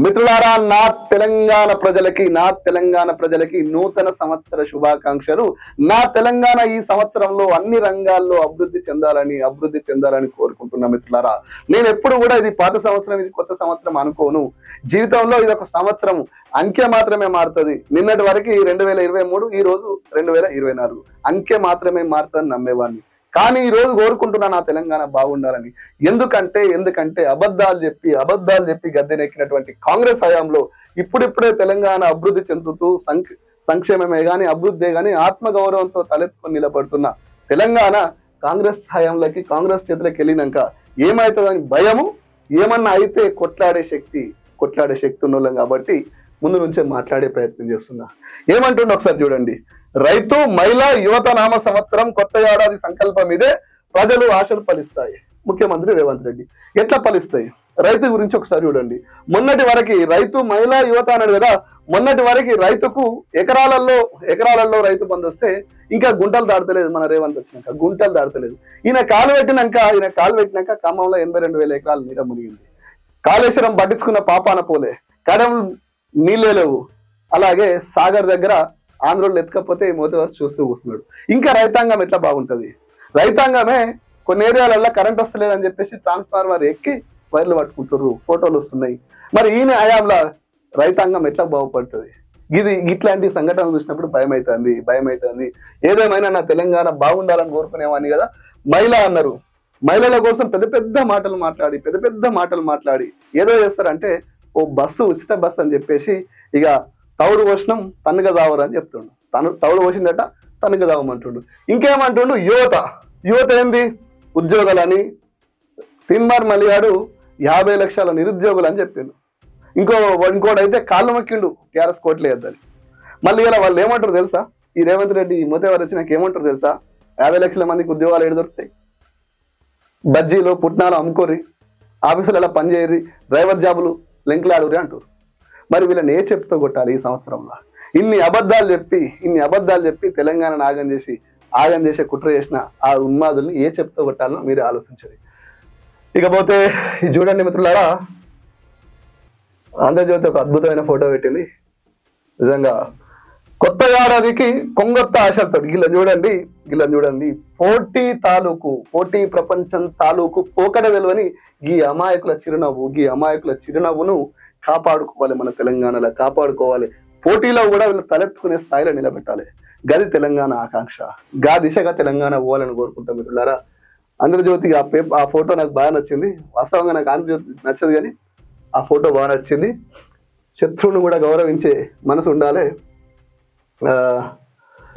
మిత్రులారా నా తెలంగాణ ప్రజలకి నా తెలంగాణ ప్రజలకి నూతన సంవత్సర శుభాకాంక్షలు. నా తెలంగాణ ఈ సంవత్సరంలో అన్ని రంగాల్లో అభివృద్ధి చెందాలని అభివృద్ధి చెందాలని కోరుకుంటున్నా మిత్రులారా. నేను ఎప్పుడు కూడా ఇది పాత సంవత్సరం ఇది కొత్త సంవత్సరం అనుకోను. జీవితంలో ఇది ఒక సంవత్సరం. అంకె మాత్రమే మారుతుంది. నిన్నటి వరకు రెండు వేల ఇరవై మూడు ఈ రోజు రెండు వేల ఇరవై నాలుగు. అంకె మాత్రమే మారుతుంది నమ్మేవాడిని. కానీ ఈ రోజు కోరుకుంటున్నా నా తెలంగాణ బాగుండాలని. ఎందుకంటే ఎందుకంటే అబద్ధాలు చెప్పి అబద్ధాలు చెప్పి గద్దెనెక్కినటువంటి కాంగ్రెస్ హయాంలో ఇప్పుడిప్పుడే తెలంగాణ అభివృద్ధి చెందుతూ సంక్ సంక్షేమమే గాని అభివృద్ధే గాని ఆత్మగౌరవంతో తలెత్తుకొని నిలబడుతున్న తెలంగాణ కాంగ్రెస్ హయాంలోకి కాంగ్రెస్ చేతులకు వెళ్ళినాక ఏమవుతుందని భయము? ఏమన్నా అయితే కొట్లాడే శక్తి కొట్లాడే శక్తి ఉన్నోళ్ళం కాబట్టి ముందు నుంచే మాట్లాడే ప్రయత్నం చేస్తున్నా. ఏమంటుండే ఒకసారి చూడండి. రైతు మహిళా యువత నామ సంవత్సరం కొత్త ఏడాది సంకల్పం ఇదే. ప్రజలు ఆశలు ఫలిస్తాయి. ముఖ్యమంత్రి రేవంత్ రెడ్డి ఎట్లా ఫలిస్తాయి? రైతు గురించి ఒకసారి చూడండి. మొన్నటి వరకు రైతు మహిళా యువత అన్నాడు కదా. మొన్నటి వరకు రైతుకు ఎకరాలలో ఎకరాలలో రైతు బంధు వస్తే ఇంకా గుంటలు దాడతలేదు మన రేవంత్ వచ్చినాక. గుంటలు దాడతలేదు ఈయన కాలు పెట్టినాక ఈయన కాలు పెట్టినాక ఖమ్మంలో ఎనభై రెండు వేల ఎకరాలు నీట మునిగింది. కాళేశ్వరం పట్టించుకున్న పాపాన పోలే. కడం నీళ్ళే లేవు. అలాగే సాగర్ దగ్గర ఆంధ్రోళ్ళు ఎత్తకపోతే ఈ మోతివారు చూస్తూ కూర్చున్నాడు. ఇంకా రైతాంగం ఎట్లా బాగుంటుంది? రైతాంగమే కొన్ని ఏరియాలలో కరెంట్ వస్తలేదని చెప్పేసి ట్రాన్స్ఫార్మర్ ఎక్కి వైర్లు పట్టుకుంటారు ఫోటోలు వస్తున్నాయి. మరి ఈయన హయాంలో రైతాంగం ఎట్లా బాగుపడుతుంది? ఇది ఇట్లాంటి సంఘటనలు చూసినప్పుడు భయం అవుతుంది భయం అవుతుంది ఏదేమైనా నా తెలంగాణ బాగుండాలని కోరుకునేవాడిని కదా? మహిళ అన్నారు. మహిళల కోసం పెద్ద పెద్ద మాటలు మాట్లాడి పెద్ద పెద్ద మాటలు మాట్లాడి ఏదో చేస్తారంటే ఓ బస్సు ఉచిత బస్సు అని చెప్పేసి ఇక తౌడు పోషణం తనుగ దావరు అని చెప్తుండు. తను తౌడు పోసిందట తనుగ దావమంటుండు. ఇంకేమంటుండు? యువత. యువత ఏంది? ఉద్యోగాలని. తిన్మార్ మలియాడు యాభై లక్షల నిరుద్యోగులు అని చెప్పిండు. ఇంకో ఇంకోటైతే కాళ్ళు మొక్కిండు టీఆర్ఎస్ కోట్లు వేద్దని మళ్ళీ ఇలా వాళ్ళు ఏమంటారు తెలుసా? ఈ రేవంత్ రెడ్డి ఈ మోతేవారు వచ్చి నాకు ఏమంటారు తెలుసా? యాభై లక్షల మందికి ఉద్యోగాలు ఏడు దొరుకుతాయి. బజ్జీలు పుట్నాలు అమ్ముకోరి ఆఫీసులు ఎలా పనిచేయరి డ్రైవర్ జాబులు లెంకులాడురి అంటారు మరి వీళ్ళని ఏ చెప్తూ కొట్టాలి ఈ సంవత్సరంలో? ఇన్ని అబద్ధాలు చెప్పి ఇన్ని అబద్ధాలు చెప్పి తెలంగాణను ఆగం చేసి ఆగం చేసే కుట్ర చేసిన ఆ ఉన్మాదుల్ని ఏ చెప్తూ కొట్టాలో మీరే ఆలోచించండి. ఇకపోతే ఇది చూడండి మిత్రులారా ఆంధ్రజ్యోతి ఒక అద్భుతమైన ఫోటో పెట్టింది. నిజంగా కొత్త ఏడాదికి కొంగొత్త ఆశలతో గిల్ల చూడండి గిల్ల చూడండి. పోటీ తాలూకు పోటీ ప్రపంచం తాలూకు పోకడ వెలువని ఈ అమాయకుల చిరునవ్వు ఈ అమాయకుల చిరునవ్వును కాపాడుకోవాలి మన తెలంగాణలో కాపాడుకోవాలి. పోటీలో కూడా వీళ్ళు తలెత్తుకునే స్థాయిలో నిలబెట్టాలి. గది తెలంగాణ ఆకాంక్ష గా దిశగా తెలంగాణ పోవాలని కోరుకుంటాం మిత్రులారా. ఆంధ్రజ్యోతి ఆ పేపర్ ఆ ఫోటో నాకు బాగా నచ్చింది. వాస్తవంగా నాకు ఆంధ్రజ్యోతి నచ్చదు కానీ ఆ ఫోటో బాగా నచ్చింది. శత్రువును కూడా గౌరవించే మనసు ఉండాలి.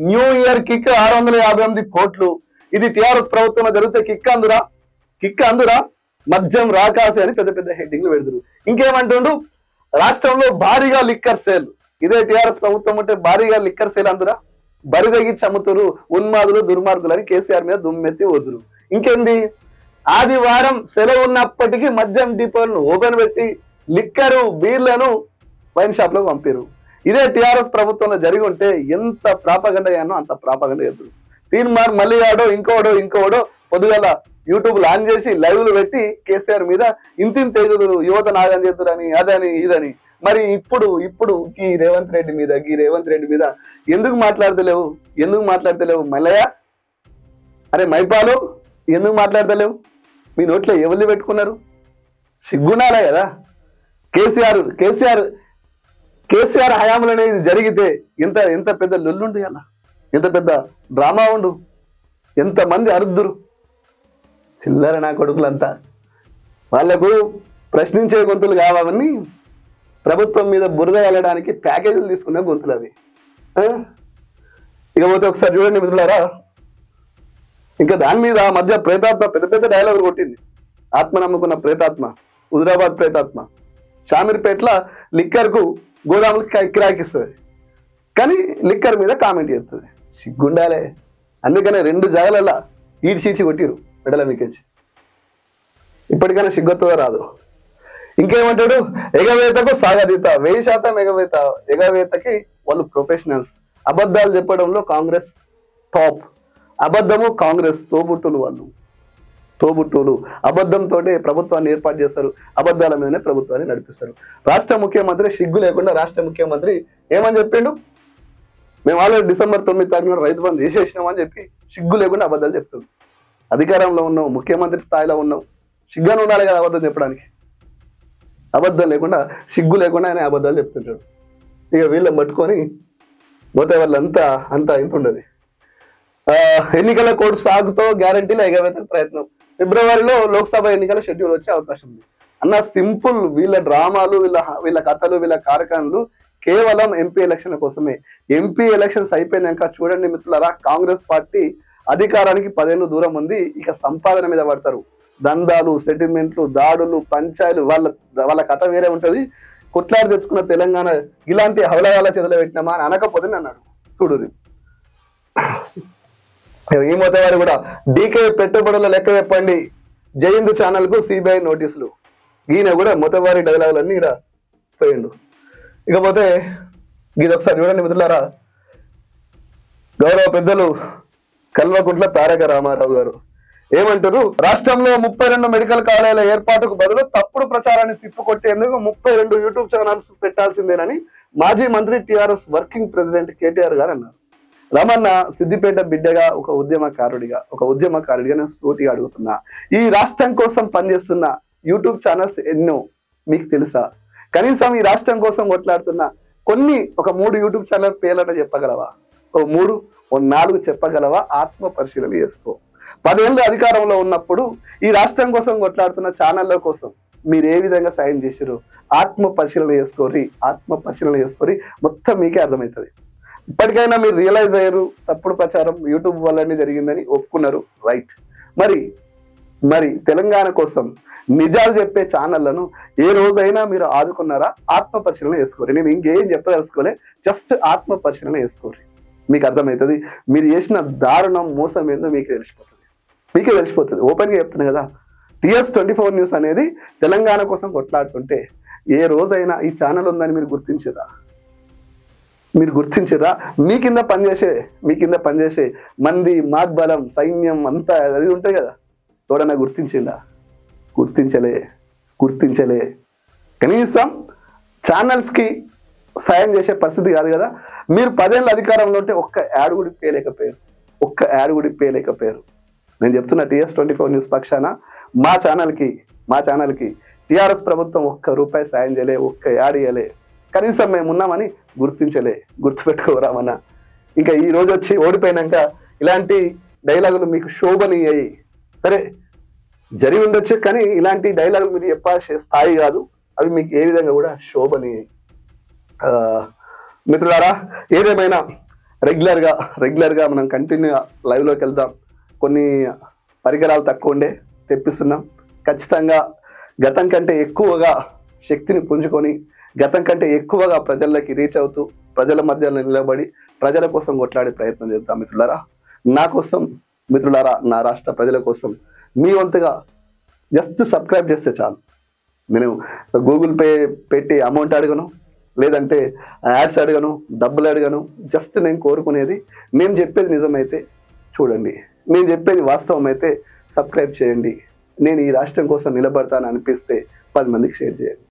న్యూ ఇయర్ కిక్ ఆరు వందల యాభై ఎనిమిది కోట్లు. ఇది టిఆర్ఎస్ ప్రభుత్వం జరిగితే కిక్ అందురా? కిక్ అందురా? మద్యం రాకాసి అని పెద్ద పెద్ద హెడ్డింగ్లు పెడుతురు ఇంకేమంటుండు? రాష్ట్రంలో భారీగా లిక్కర్ సేల్ ఇదే టిఆర్ఎస్ ప్రభుత్వం ఉంటే భారీగా లిక్కర్ సేల్ అందురా? బరి తగ్గించి అమ్ముతురు. ఉన్మాదులు దుర్మార్గులు అని కేసీఆర్ మీద దుమ్మెత్తి వదురు ఇంకేంది? ఆదివారం సెలవు ఉన్నప్పటికీ మద్యం డిపోలను ఓపెన్ పెట్టి లిక్కరు బీర్లను వైన్ షాప్లో పంపారు ఇదే టిఆర్ఎస్ ప్రభుత్వంలో జరిగి ఉంటే ఎంత ప్రాపగండ అయ్యానో అంత ప్రాపగండ ఎదురు. తీన్మార్ మళ్ళీ ఆడో ఇంకోడో ఇంకోడో పొద్దుగల యూట్యూబ్ ఆన్ చేసి లైవ్లు పెట్టి కేసీఆర్ మీద ఇంతింత తెగుదురు యువత నాగం చేతురని అదని ఇదని. మరి ఇప్పుడు ఇప్పుడు ఈ రేవంత్ రెడ్డి మీద ఈ రేవంత్ రెడ్డి మీద ఎందుకు మాట్లాడతలేవు? ఎందుకు మాట్లాడతలేవు? మల్లయ్య? అరే మైపాలు ఎందుకు మాట్లాడతలేవు? మీ నోట్లో ఎవరిని పెట్టుకున్నారు? సిగ్గుండాలే కదా. కేసీఆర్ కేసీఆర్ కేసీఆర్ హయాములు అనేది జరిగితే ఇంత ఇంత పెద్ద లొల్లుండు అలా ఇంత పెద్ద డ్రామా ఉండు. ఎంతమంది అరుద్దురు. చిల్లర నా కొడుకులంతా. వాళ్ళకు ప్రశ్నించే గొంతులు కావాలని ప్రభుత్వం మీద బురద వెళ్ళడానికి ప్యాకేజీలు తీసుకునే గొంతులు అవి. ఇకపోతే ఒకసారి చూడండి మిత్రులారా. ఇంకా దాని మీద ఆ మధ్య ప్రేతాత్మ పెద్ద పెద్ద డైలాగులు కొట్టింది. ఆత్మ నమ్ముకున్న ప్రేతాత్మ హుజరాబాద్ ప్రేతాత్మ. షామీర్పేట్ల లిక్కర్కు గోదాములు కిరాకిస్తుంది. కానీ లిక్కర్ మీద కామెంట్ చేస్తుంది. సిగ్గుండాలే. అందుకనే రెండు జాగాలల్లా ఈడ్చి సీడ్చి కొట్టిరు మెడల మీకెచ్చి ఇప్పటికైనా సిగ్గొస్తుందో రాదు. ఇంకేమంటాడు? ఎగవేతకు సాగదీత. వెయ్యి శాతం ఎగవేత. ఎగవేతకి వాళ్ళు ప్రొఫెషనల్స్. అబద్ధాలు చెప్పడంలో కాంగ్రెస్ టాప్. అబద్ధము కాంగ్రెస్ తోబుట్టులు వాళ్ళు. తోబుట్టువులు అబద్ధంతో ప్రభుత్వాన్ని ఏర్పాటు చేస్తారు. అబద్ధాల మీదనే ప్రభుత్వాన్ని నడిపిస్తారు. రాష్ట్ర ముఖ్యమంత్రి సిగ్గు లేకుండా రాష్ట్ర ముఖ్యమంత్రి ఏమని చెప్పిండు? మేము ఆల్రెడీ డిసెంబర్ తొమ్మిది తారీఖున రైతు బంధు చేసేసినాం అని చెప్పి సిగ్గు లేకుండా అబద్ధాలు చెప్తుంది అధికారంలో ఉన్నాం ముఖ్యమంత్రి స్థాయిలో ఉన్నాం. సిగ్గాను ఉండాలి కదా అబద్ధం చెప్పడానికి. అబద్ధం లేకుండా సిగ్గు లేకుండా ఆయన అబద్ధాలు చెప్తుంటాడు. ఇక వీళ్ళని పట్టుకొని పోతే వాళ్ళంతా అంతా ఇంత ఉండదు. ఎన్నికల కోడ్ సాగుతో గ్యారంటీలు ఎగవేత ప్రయత్నం. ఫిబ్రవరిలో లోక్సభ ఎన్నికల షెడ్యూల్ వచ్చే అవకాశం ఉంది. అన్న సింపుల్ వీళ్ళ డ్రామాలు వీళ్ళ వీళ్ళ కథలు వీళ్ళ కార్యక్రమాలు కేవలం ఎంపీ ఎలక్షన్ల కోసమే. ఎంపీ ఎలక్షన్స్ అయిపోయినాక చూడండి మిత్రులారా కాంగ్రెస్ పార్టీ అధికారానికి పదేళ్ళు దూరం ఉంది ఇక సంపాదన మీద పడతారు. దందాలు సెటిల్మెంట్లు దాడులు పంచాయలు వాళ్ళ వాళ్ళ కథ వేరే ఉంటుంది. కొట్లాడి తెచ్చుకున్న తెలంగాణ ఇలాంటి హవలగాల చేతిలో పెట్టినామా అని అనకపోతే అన్నాడు. చూడు ఈ మొదటి కూడా డీకే పెట్టుబడుల లెక్క చెప్పండి. జయంత్ ఛానల్కు సిబిఐ నోటీసులు. ఈయన కూడా మొదటివారి డైలాగులన్నీ ఇక్కడ పోయిండు. ఇకపోతే ఇది ఒకసారి చూడండి మిత్రులారా. గౌరవ పెద్దలు కల్వకుంట్ల తారక రామారావు గారు. ఏమంటారు? రాష్ట్రంలో ముప్పై రెండు మెడికల్ కాలేజీల ఏర్పాటుకు బదులు తప్పుడు ప్రచారాన్ని తిప్పుకొట్టేందుకు ముప్పై రెండు యూట్యూబ్ ఛానల్స్ పెట్టాల్సిందేనని మాజీ మంత్రి టిఆర్ఎస్ వర్కింగ్ ప్రెసిడెంట్ కేటీఆర్ గారు అన్నారు. రమణ సిద్దిపేట బిడ్డగా ఒక ఉద్యమకారుడిగా ఒక ఉద్యమకారుడిగా నేను సూటిగా అడుగుతున్నా. ఈ రాష్ట్రం కోసం పనిచేస్తున్న యూట్యూబ్ ఛానల్స్ ఎన్నో మీకు తెలుసా? కనీసం ఈ రాష్ట్రం కోసం కొట్లాడుతున్న కొన్ని ఒక మూడు యూట్యూబ్ ఛానల్ పేర్లట చెప్పగలవా? ఓ మూడు ఓ నాలుగు చెప్పగలవా? ఆత్మ పరిశీలన చేసుకో. పదేళ్ళు అధికారంలో ఉన్నప్పుడు ఈ రాష్ట్రం కోసం కొట్లాడుతున్న ఛానళ్ళ కోసం మీరు ఏ విధంగా సాయం చేశారు ఆత్మ పరిశీలన చేసుకోరి ఆత్మ పరిశీలన చేసుకోరి మొత్తం మీకే అర్థమవుతుంది. ఇప్పటికైనా మీరు రియలైజ్ అయ్యారు తప్పుడు ప్రచారం యూట్యూబ్ వల్లనే జరిగిందని ఒప్పుకున్నారు. రైట్ మరి మరి తెలంగాణ కోసం నిజాలు చెప్పే ఛానళ్ళను ఏ రోజైనా మీరు ఆదుకున్నారా? ఆత్మ పరిశీలన చేసుకోరు. నేను ఇంకేం చెప్పదలుచుకోలే జస్ట్ ఆత్మ పరిశీలన చేసుకోరు. మీకు అర్థమవుతుంది? మీరు చేసిన దారుణం మోసం ఏందో మీకు తెలిసిపోతుంది. మీకే తెలిసిపోతుంది. ఓపెన్గా చెప్తున్నాను కదా. టిఎస్ ట్వంటీ ఫోర్ న్యూస్ అనేది తెలంగాణ కోసం కొట్లాడుతుంటే ఏ రోజైనా ఈ ఛానల్ ఉందని మీరు గుర్తించేదా మీరు గుర్తించరా? మీ కింద పనిచేసే మీ కింద పనిచేసే మంది మాగ్బలం సైన్యం అంతా అది ఉంటాయి కదా? ఎవడన్నా గుర్తించిందా? గుర్తించలే గుర్తించలే. కనీసం ఛానల్స్కి సాయం చేసే పరిస్థితి కాదు కదా? మీరు పదేళ్ళ అధికారంలో ఉంటే ఒక్క యాడ్ కూడా పేయలేకపోయారు ఒక్క యాడ్ కూడా పేయలేకపోయారు నేను చెప్తున్న టీఎస్ ట్వంటీ ఫోర్ న్యూస్ పక్షాన మా ఛానల్కి మా ఛానల్కి టీఆర్ఎస్ ప్రభుత్వం ఒక్క రూపాయి సాయం చేయలే ఒక్క యాడ్ ఇయ్యలే. కనీసం మేము ఉన్నామని గుర్తించలే గుర్తుపెట్టుకోరామన్న. ఇంకా ఈ రోజు వచ్చి ఓడిపోయినాక ఇలాంటి డైలాగులు మీకు శోభనీయ్యాయి సరే జరిగి ఉండొచ్చు కానీ ఇలాంటి డైలాగులు మీరు చెప్పాల్సే స్థాయి కాదు. అవి మీకు ఏ విధంగా కూడా శోభనీయాయి. మిత్రులారా ఏదేమైనా రెగ్యులర్గా రెగ్యులర్గా మనం కంటిన్యూ లైవ్లోకి వెళ్దాం. కొన్ని పరికరాలు తక్కువ ఉండే తెప్పిస్తున్నాం. ఖచ్చితంగా గతం కంటే ఎక్కువగా శక్తిని పుంజుకొని గతం కంటే ఎక్కువగా ప్రజల్లోకి రీచ్ అవుతూ ప్రజల మధ్యలో నిలబడి ప్రజల కోసం కొట్లాడే ప్రయత్నం చేద్దాం మిత్రులారా. నా కోసం మిత్రులారా నా రాష్ట్ర ప్రజల కోసం మీ వంతుగా జస్ట్ సబ్స్క్రైబ్ చేస్తే చాలు. నేను గూగుల్ పే పెట్టి అమౌంట్ అడగను లేదంటే యాడ్స్ అడగను డబ్బులు అడగను జస్ట్ నేను కోరుకునేది నేను చెప్పేది నిజమైతే చూడండి. నేను చెప్పేది వాస్తవం అయితే సబ్స్క్రైబ్ చేయండి. నేను ఈ రాష్ట్రం కోసం నిలబడతాను అనిపిస్తే పది మందికి షేర్ చేయండి.